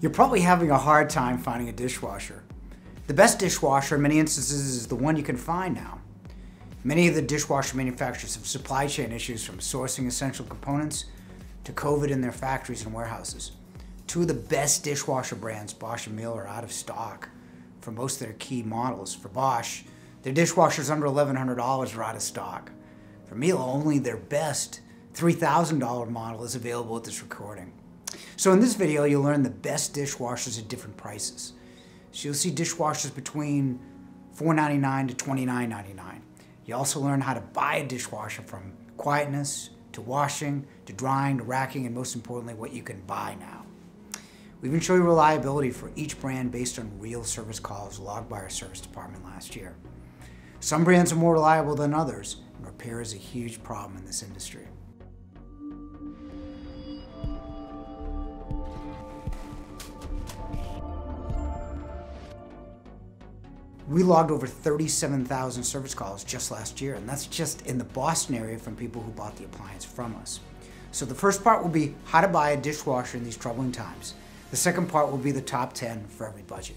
You're probably having a hard time finding a dishwasher. The best dishwasher in many instances is the one you can find now. Many of the dishwasher manufacturers have supply chain issues from sourcing essential components to COVID in their factories and warehouses. Two of the best dishwasher brands, Bosch and Miele, are out of stock for most of their key models. For Bosch, their dishwashers under $1,100 are out of stock. For Miele, only their best $3,000 model is available at this recording. So in this video, you'll learn the best dishwashers at different prices. So you'll see dishwashers between $4.99 to $29.99. You also learn how to buy a dishwasher from quietness to washing to drying to racking and most importantly what you can buy now. We even show you reliability for each brand based on real service calls logged by our service department last year. Some brands are more reliable than others, and repair is a huge problem in this industry. We logged over 37,000 service calls just last year, and that's just in the Boston area from people who bought the appliance from us. So the first part will be how to buy a dishwasher in these troubling times. The second part will be the top 10 for every budget.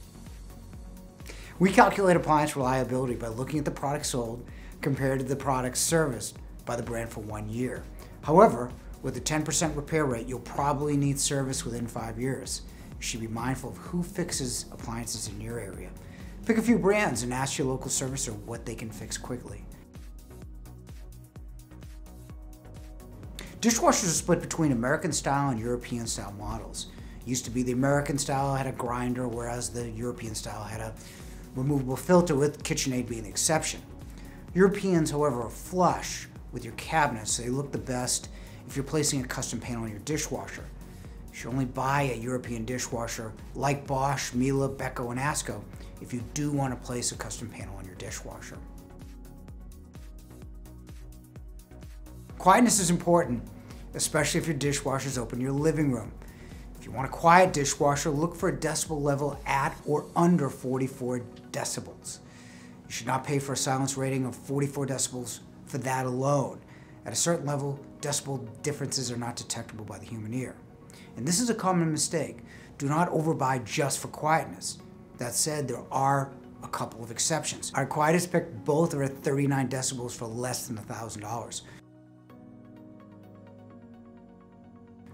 We calculate appliance reliability by looking at the product sold compared to the product serviced by the brand for one year. However, with a 10% repair rate, you'll probably need service within five years. You should be mindful of who fixes appliances in your area. Pick a few brands and ask your local servicer what they can fix quickly. Dishwashers are split between American style and European style models. It used to be the American style had a grinder, whereas the European style had a removable filter with KitchenAid being the exception. Europeans, however, are flush with your cabinets, so they look the best if you're placing a custom panel on your dishwasher. You should only buy a European dishwasher like Bosch, Miele, Beko, and Asko if you do want to place a custom panel on your dishwasher. Quietness is important, especially if your dishwasher is open in your living room. If you want a quiet dishwasher, look for a decibel level at or under 44 decibels. You should not pay for a silence rating of 44 decibels for that alone. At a certain level, decibel differences are not detectable by the human ear. And this is a common mistake. Do not overbuy just for quietness. That said, there are a couple of exceptions. Our quietest pick both are at 39 decibels for less than $1,000.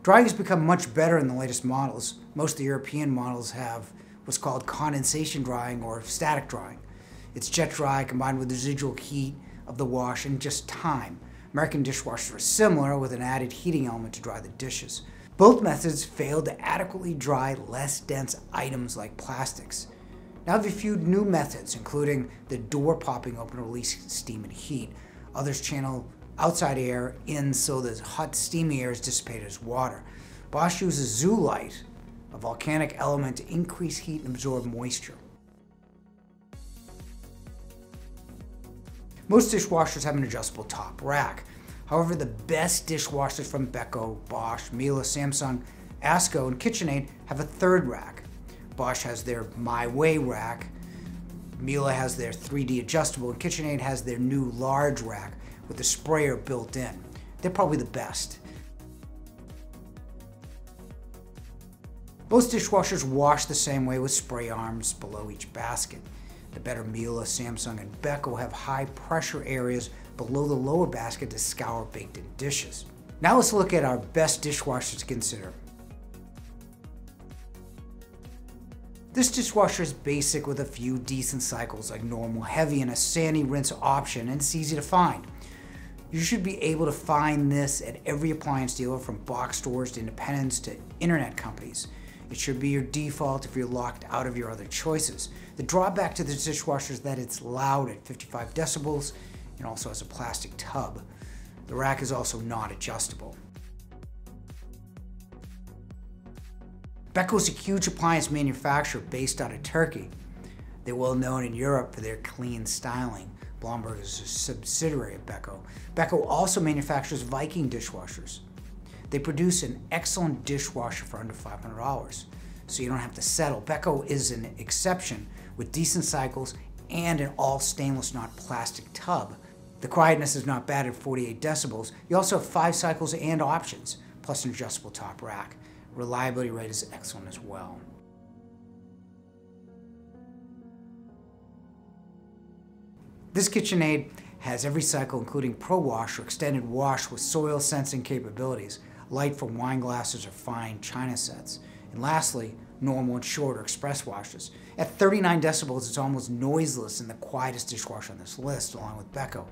Drying has become much better in the latest models. Most of the European models have what's called condensation drying or static drying. It's jet dry combined with residual heat of the wash and just time. American dishwashers are similar with an added heating element to dry the dishes. Both methods fail to adequately dry less dense items like plastics. Now have a few new methods, including the door popping open to release steam and heat. Others channel outside air in so the hot steamy air is dissipated as water. Bosch uses zeolite, a volcanic element to increase heat and absorb moisture. Most dishwashers have an adjustable top rack. However, the best dishwashers from Beko, Bosch, Miele, Samsung, Asko, and KitchenAid have a third rack. Bosch has their My Way rack, Miele has their 3D adjustable, and KitchenAid has their new large rack with a sprayer built in. They're probably the best. Most dishwashers wash the same way with spray arms below each basket. The better Miele, Samsung, and Beko have high pressure areas below the lower basket to scour baked in dishes. Now let's look at our best dishwashers to consider. This dishwasher is basic with a few decent cycles like normal, heavy, and a sani rinse option, and it's easy to find. You should be able to find this at every appliance dealer from box stores to independents to internet companies. It should be your default if you're locked out of your other choices. The drawback to this dishwasher is that it's loud at 55 decibels and also has a plastic tub. The rack is also not adjustable. Beko is a huge appliance manufacturer based out of Turkey. They're well known in Europe for their clean styling. Blomberg is a subsidiary of Beko. Beko also manufactures Viking dishwashers. They produce an excellent dishwasher for under $500, so you don't have to settle. Beko is an exception with decent cycles and an all stainless, not plastic tub. The quietness is not bad at 48 decibels. You also have five cycles and options, plus an adjustable top rack reliability rate is excellent as well. This KitchenAid has every cycle including Pro Wash or extended wash with soil sensing capabilities, light for wine glasses or fine china sets. And lastly, normal and short or express washes. At 39 decibels, it's almost noiseless and the quietest dishwasher on this list, along with Beko.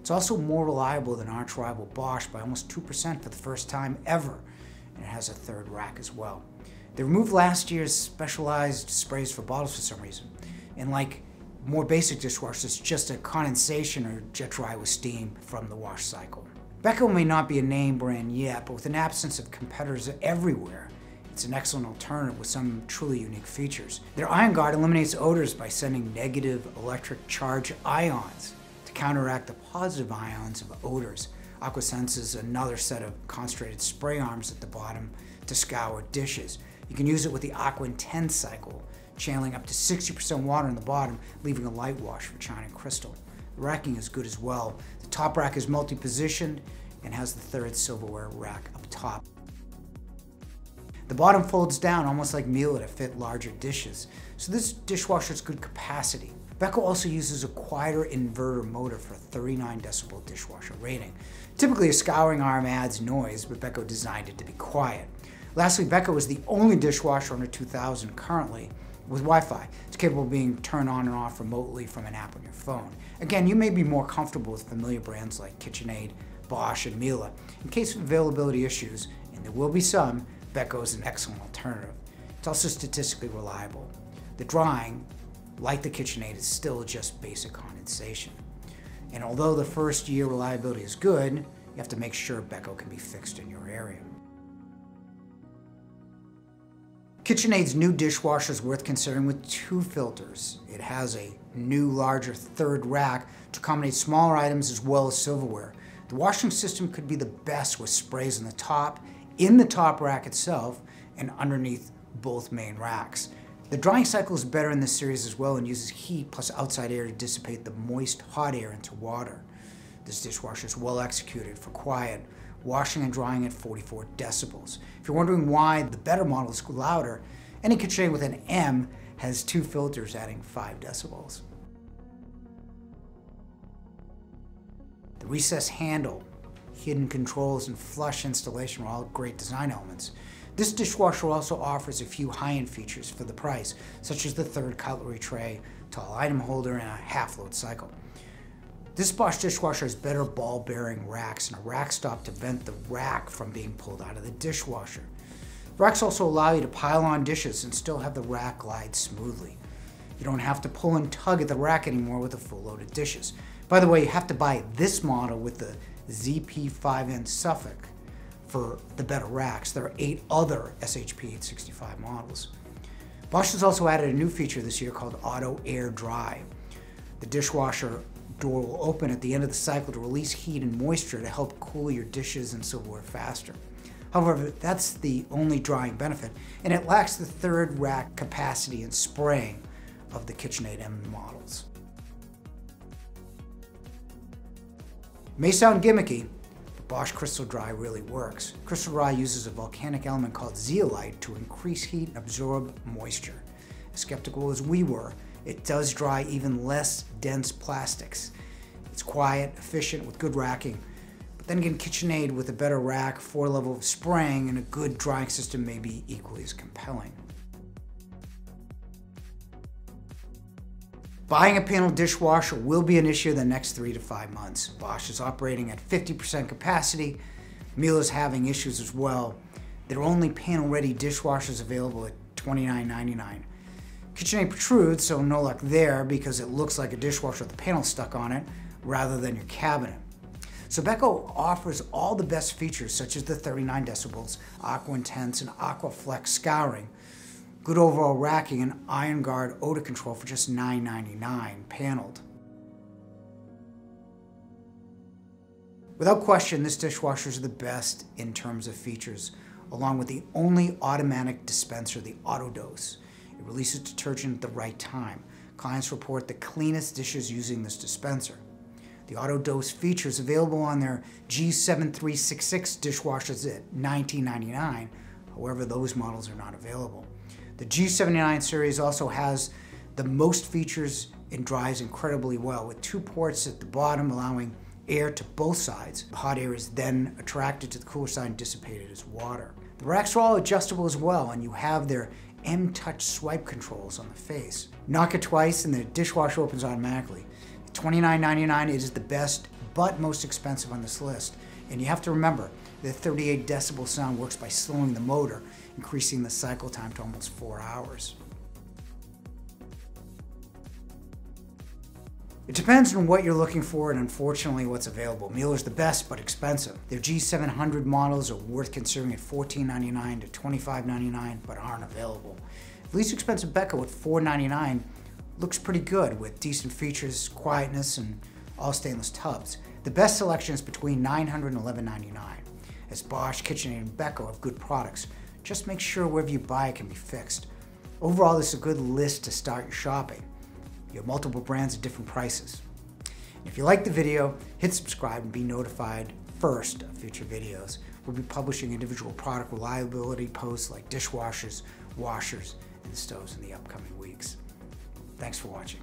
It's also more reliable than our rival Bosch by almost 2% for the first time ever and it has a third rack as well. They removed last year's specialized sprays for bottles for some reason, and like more basic dishwashers, just a condensation or jet dry with steam from the wash cycle. Beko may not be a name brand yet, but with an absence of competitors everywhere, it's an excellent alternative with some truly unique features. Their Ion Guard eliminates odors by sending negative electric charge ions to counteract the positive ions of odors. AquaSense is another set of concentrated spray arms at the bottom to scour dishes. You can use it with the Aqua Intense cycle, channeling up to 60% water in the bottom, leaving a light wash for china crystal. The racking is good as well. The top rack is multi-positioned and has the third silverware rack up top. The bottom folds down almost like Miele to fit larger dishes, so this dishwasher has good capacity. Beko also uses a quieter inverter motor for a 39 decibel dishwasher rating. Typically a scouring arm adds noise, but Beko designed it to be quiet. Lastly, Beko is the only dishwasher under 2000 currently with Wi-Fi. It's capable of being turned on and off remotely from an app on your phone. Again, you may be more comfortable with familiar brands like KitchenAid, Bosch, and Miele. In case of availability issues, and there will be some, Beko is an excellent alternative. It's also statistically reliable. The drying, like the KitchenAid, it's still just basic condensation. And although the first year reliability is good, you have to make sure Beko can be fixed in your area. KitchenAid's new dishwasher is worth considering with two filters. It has a new, larger third rack to accommodate smaller items as well as silverware. The washing system could be the best with sprays on the top, in the top rack itself, and underneath both main racks. The drying cycle is better in this series as well and uses heat plus outside air to dissipate the moist hot air into water. This dishwasher is well executed for quiet, washing and drying at 44 decibels. If you're wondering why the better model is louder, any KitchenAid with an M has two filters adding 5 decibels. The recessed handle, hidden controls, and flush installation are all great design elements. This dishwasher also offers a few high-end features for the price, such as the third cutlery tray, tall item holder, and a half-load cycle. This Bosch dishwasher has better ball bearing racks and a rack stop to vent the rack from being pulled out of the dishwasher. Racks also allow you to pile on dishes and still have the rack glide smoothly. You don't have to pull and tug at the rack anymore with a full load of dishes. By the way, you have to buy this model with the ZP5N suffix for the better racks. There are eight other SHP 865 models. Bosch has also added a new feature this year called Auto Air Dry. The dishwasher door will open at the end of the cycle to release heat and moisture to help cool your dishes and silverware faster. However, that's the only drying benefit, and it lacks the third rack capacity and spraying of the KitchenAid M models. May sound gimmicky, Bosch Crystal Dry really works. Crystal Dry uses a volcanic element called zeolite to increase heat and absorb moisture. As skeptical as we were, it does dry even less dense plastics. It's quiet, efficient, with good racking. But then again, KitchenAid with a better rack, four level of spraying, and a good drying system may be equally as compelling. Buying a panel dishwasher will be an issue in the next three to five months. Bosch is operating at 50% capacity. Miele is having issues as well. There are only panel-ready dishwashers available at $29.99. KitchenAid protrudes, so no luck there because it looks like a dishwasher with a panel stuck on it rather than your cabinet. So offers all the best features such as the 39 decibels, Aqua Intense, and Aqua Flex scouring, good overall racking, and Ion Guard odor control for just $9.99 paneled. Without question, this dishwasher is the best in terms of features, along with the only automatic dispenser, the AutoDos. It releases detergent at the right time. Clients report the cleanest dishes using this dispenser. The AutoDos features available on their G7366 dishwashers at $19.99. However, those models are not available. The G79 series also has the most features and drives incredibly well with two ports at the bottom allowing air to both sides. The hot air is then attracted to the cooler side and dissipated as water. The racks are all adjustable as well and you have their M-Touch swipe controls on the face. Knock it twice and the dishwasher opens automatically. $29.99 is the best but most expensive on this list. And you have to remember, the 38 decibel sound works by slowing the motor, increasing the cycle time to almost four hours. It depends on what you're looking for and unfortunately what's available. Miele's the best but expensive. Their G700 models are worth considering at $14.99 to $25.99 but aren't available. The least expensive Beko at $4.99 looks pretty good with decent features, quietness, and all stainless tubs. The best selection is between $900 and $11.99. As Bosch, KitchenAid, and Beko have good products, just make sure wherever you buy it can be fixed. Overall, this is a good list to start your shopping. You have multiple brands at different prices. If you like the video, hit subscribe and be notified first of future videos. We'll be publishing individual product reliability posts like dishwashers, washers, and stoves in the upcoming weeks. Thanks for watching.